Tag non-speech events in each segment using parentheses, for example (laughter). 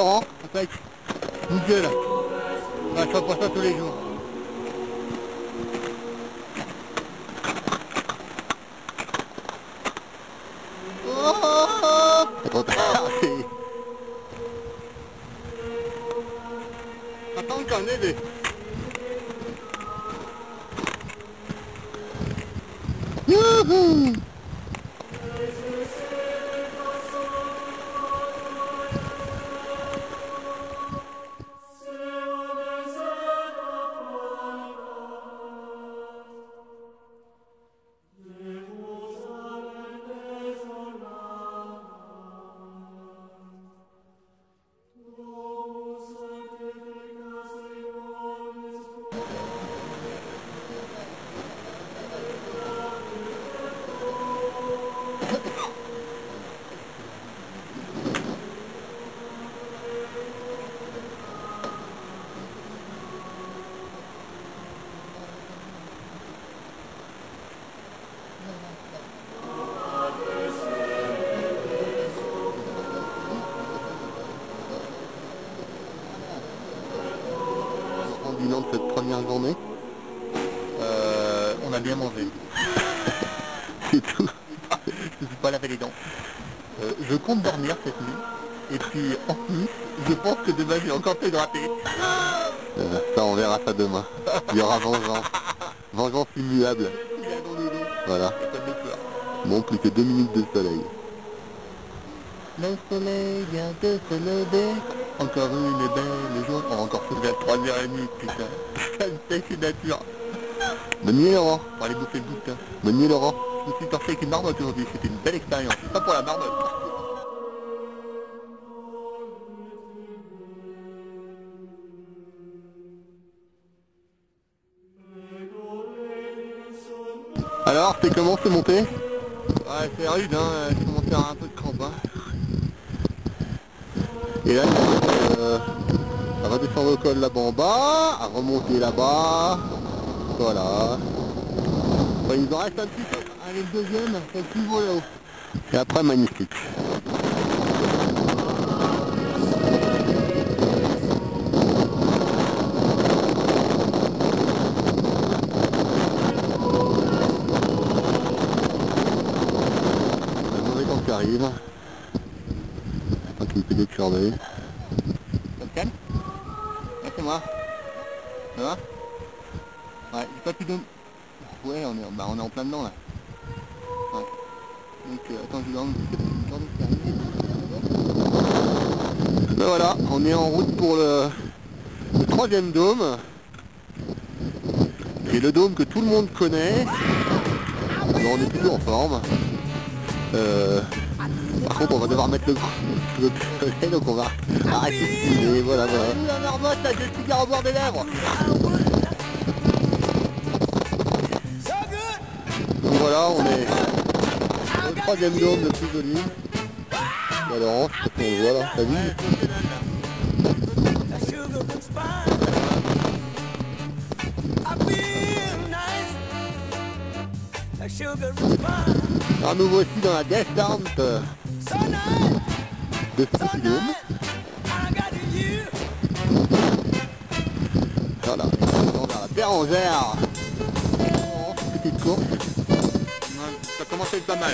Laurent Impec. Nickel. Ah, je pas ça tous les jours. Oh trop tard. (laughs) Attends bilan de cette première journée, Euh, on a bien mangé. (laughs) c'est tout. Je ne suis pas lavé les dents. Euh, je compte dormir cette nuit. Et puis, en plus, je pense que demain, j'ai encore fait gratter. Euh, ça, on verra ça demain. Il y aura vengeance. Vengeance immuable. Voilà. Bon, plus que deux minutes de soleil. Le soleil vient de se lever. Encore une belle journée. On va encore se lever à 3h30, putain. (laughs) Fait une nature. Bonne nuit, Laurent. On va aller bouffer le bouquin. Bonne nuit, Laurent. Je me suis torché avec une marmotte aujourd'hui. C'était une belle expérience. Pas pour la marmotte. Alors, c'est comment se monter Ouais, c'est rude, hein. Je commence à un peu de crampe, hein. Et là, euh, ça va descendre au col là-bas en bas, à remonter là-bas. Voilà. Bon, il nous en reste un petit peu. Allez, le deuxième, c'est plus beau là-haut. Et après, magnifique. Qui arrive. Attends qu'il me fait des Ça va Ouais, j'ai pas pu de... Ouais, on est, bah, on est en plein dedans, là. Ouais. Donc, euh, attends, je vais arrivé. Ben voilà, on est en route pour le, troisième dôme. C'est le dôme que tout le monde connaît. On est plutôt en forme. Euh, par contre, on va devoir mettre le, le pistolet, donc on va arrêter de voilà, voilà. La marmotte, là, j'ai le cigare au bord des lèvres. Donc voilà, on est au troisième dôme le plus joli. Je on le voit là, t'as vu Alors nous voici dans la descente de dôme. Voilà, on va la Bérangère. Petite course. Ça commence à être pas mal.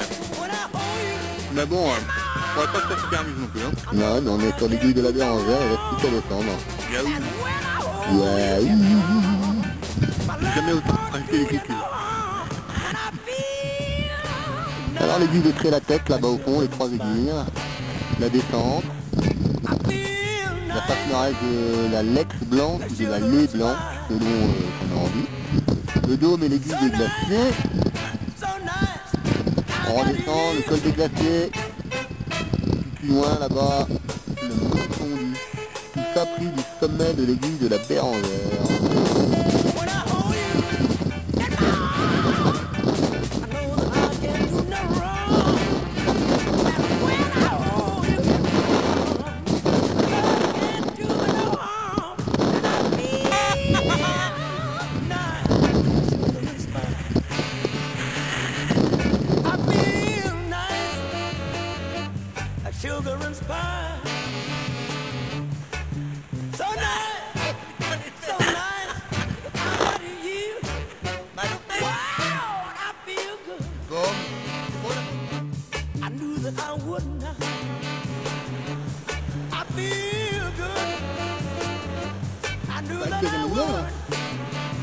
Mais bon, euh, on va pas se faire super mise non plus. Hein. Non, mais on est sur l'aiguille de la Bérangère, il reste plus qu'à descendre. Yaou. Ouh. J'ai jamais autant arrêté les calculs. Alors l'aiguille de trait la tête là-bas au fond, les trois aiguilles. La descente. La palmarès de la Lex blanche ou de la lait blanche, selon euh, qu'on a envie. Le dôme et l'aiguille des glaciers. On redescend, le col des glaciers. Plus loin là-bas, le mont fondu. Tout ça pris du sommet de l'aiguille de la Bérangère.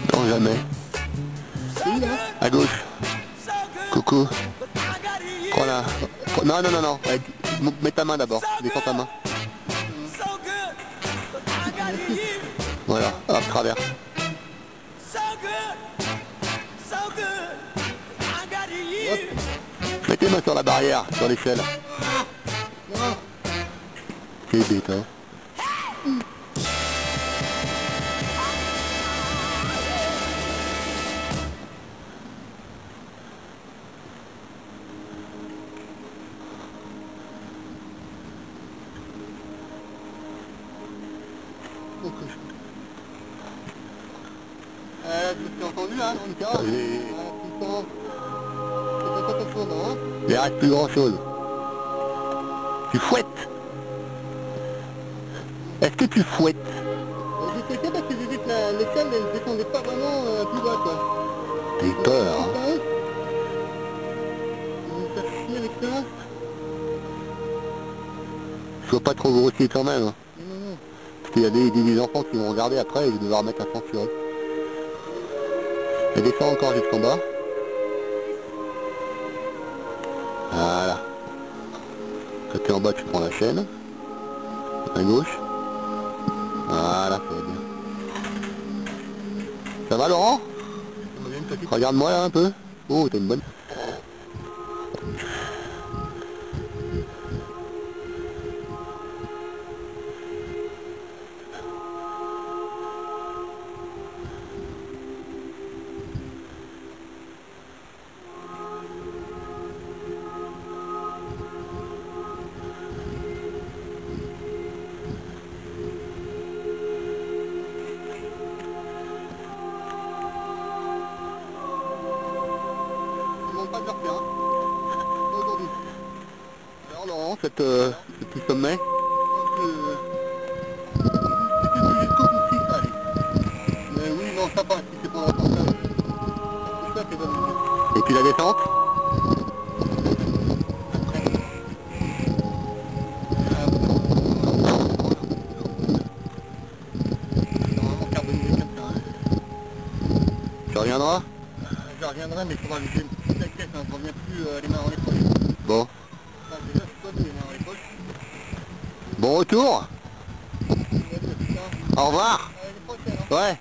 Prends jamais. À gauche. Coucou. Prends la. Non, non, non, non. Mets ta main d'abord. Descends ta main. Voilà. Hop, travers. Mets tes mains sur la barrière, sur l'échelle. Bête, hein. Euh, je me suis entendu, hein, une carte. Euh, putain. Faites attention, non, hein. Il reste plus grand chose. Tu fouettes. Est-ce que tu fouettes Euh, J'ai ça parce que j'ai vu que la- elle descendait pas vraiment euh, plus bas, quoi. T'as eu peur, hein. Putain. Je vais me faire chier avec ça. Sois pas trop grossier quand même. hein. Qu'il y a des, des- des enfants qui vont regarder après et je vais devoir mettre à censurer. Et descends encore jusqu'en bas. Voilà. Quand en bas, tu prends la chaîne. À gauche. Voilà, ça va bien. Ça va Laurent? Regarde-moi là un peu. Oh, t'as une bonne... cette, euh, ce petit sommet. Mais oui, non, ça passe, si c'est pour. Et puis la descente. Tu reviendras Euh, Je reviendrai, mais il faudra que j'ai une petite tête, hein. je reviens plus euh, les mains dans les. Bon. Bon retour. Au revoir. Ouais